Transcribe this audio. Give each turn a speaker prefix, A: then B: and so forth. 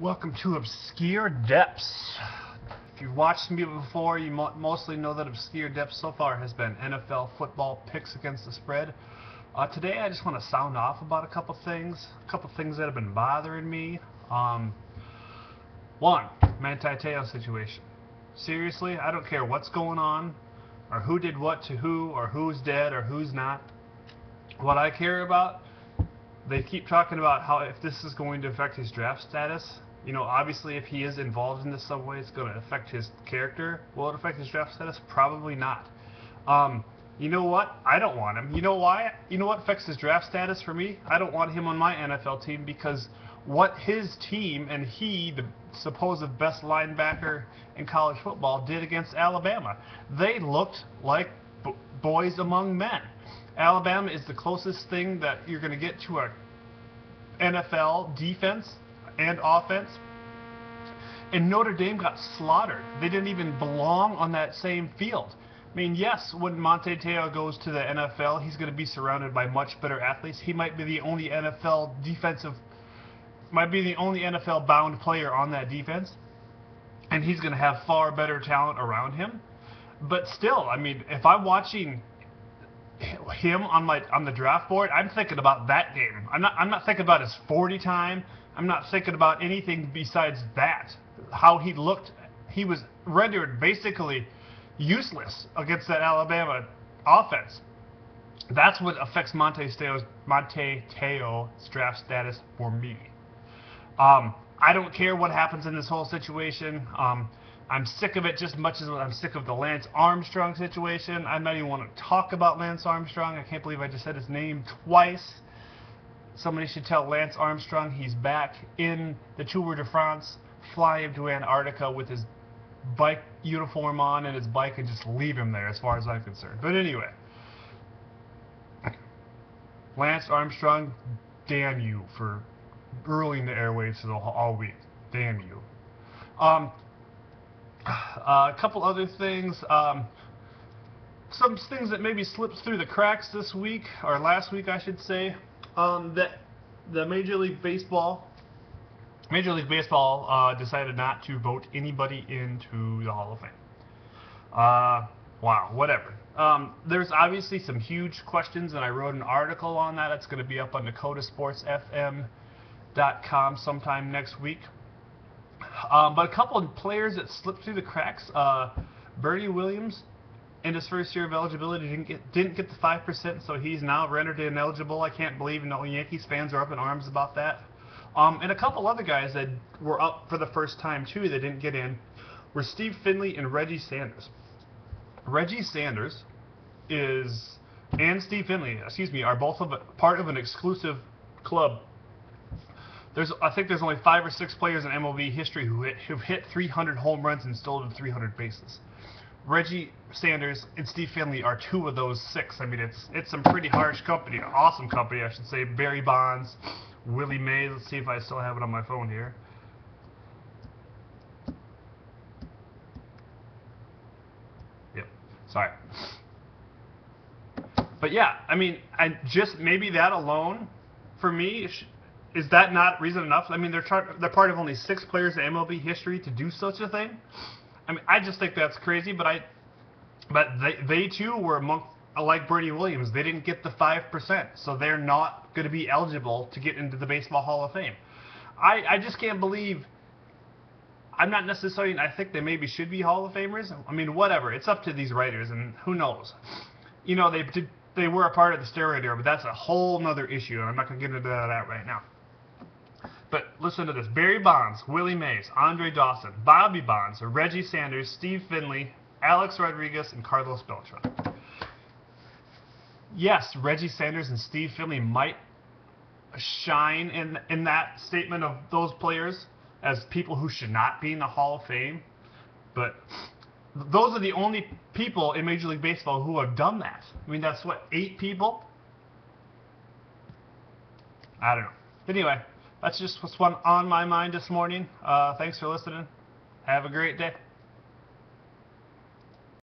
A: Welcome to Obscure Depths. If you've watched me before, you mo mostly know that Obscure Depths so far has been NFL football picks against the spread. Uh, today I just want to sound off about a couple things, a couple things that have been bothering me. Um, one, Manti Te'o situation. Seriously, I don't care what's going on, or who did what to who, or who's dead, or who's not. What I care about, they keep talking about how if this is going to affect his draft status, you know, obviously if he is involved in this some way, it's going to affect his character. Will it affect his draft status? Probably not. Um, you know what? I don't want him. You know why? You know what affects his draft status for me? I don't want him on my NFL team because what his team and he, the supposed best linebacker in college football, did against Alabama. They looked like boys among men. Alabama is the closest thing that you're going to get to a NFL defense and offense. And Notre Dame got slaughtered. They didn't even belong on that same field. I mean, yes, when Manti Te'o goes to the NFL, he's going to be surrounded by much better athletes. He might be the only NFL defensive, might be the only NFL bound player on that defense, and he's going to have far better talent around him. But still, I mean, if I'm watching him on my on the draft board, I'm thinking about that game. I'm not I'm not thinking about his 40 time. I'm not thinking about anything besides that. How he looked, he was rendered basically useless against that Alabama offense. That's what affects Manti Te'o's Manti Te'o's draft status for me. Um, I don't care what happens in this whole situation. Um, I'm sick of it just as much as I'm sick of the Lance Armstrong situation. I don't even want to talk about Lance Armstrong. I can't believe I just said his name twice. Somebody should tell Lance Armstrong he's back in the Tour de France, fly him to Antarctica with his bike uniform on and his bike and just leave him there as far as I'm concerned. But anyway, Lance Armstrong, damn you for ruling the airwaves all week. Damn you. Um, uh, a couple other things. Um, some things that maybe slipped through the cracks this week, or last week, I should say. Um, the Major League Baseball, Major League Baseball uh, decided not to vote anybody into the Hall of Fame. Uh, wow, whatever. Um, there's obviously some huge questions, and I wrote an article on that. It's going to be up on DakotaSportsFM.com sometime next week. Um, but a couple of players that slipped through the cracks. Uh, Bernie Williams, in his first year of eligibility, didn't get didn't get the five percent, so he's now rendered ineligible. I can't believe no Yankees fans are up in arms about that. Um, and a couple other guys that were up for the first time too that didn't get in were Steve Finley and Reggie Sanders. Reggie Sanders is and Steve Finley, excuse me, are both of a, part of an exclusive club there's I think there's only five or six players in MLB history who hit, who've hit 300 home runs and stolen 300 bases. Reggie Sanders and Steve Finley are two of those six. I mean, it's it's some pretty harsh company, awesome company, I should say. Barry Bonds, Willie Mays. Let's see if I still have it on my phone here. Yep. Sorry. But yeah, I mean, I just maybe that alone, for me, is that not reason enough? I mean, they're they're part of only six players in MLB history to do such a thing. I mean, I just think that's crazy. But I, but they they too were among like Bernie Williams. They didn't get the five percent, so they're not going to be eligible to get into the Baseball Hall of Fame. I I just can't believe. I'm not necessarily. I think they maybe should be Hall of Famers. I mean, whatever. It's up to these writers, and who knows. You know, they did, they were a part of the steroid era, but that's a whole other issue, and I'm not going to get into that right now. But listen to this. Barry Bonds, Willie Mays, Andre Dawson, Bobby Bonds, Reggie Sanders, Steve Finley, Alex Rodriguez, and Carlos Beltran. Yes, Reggie Sanders and Steve Finley might shine in in that statement of those players as people who should not be in the Hall of Fame, but those are the only people in Major League Baseball who have done that. I mean, that's what eight people. I don't know. Anyway, that's just what's on my mind this morning. Uh, thanks for listening. Have a great day.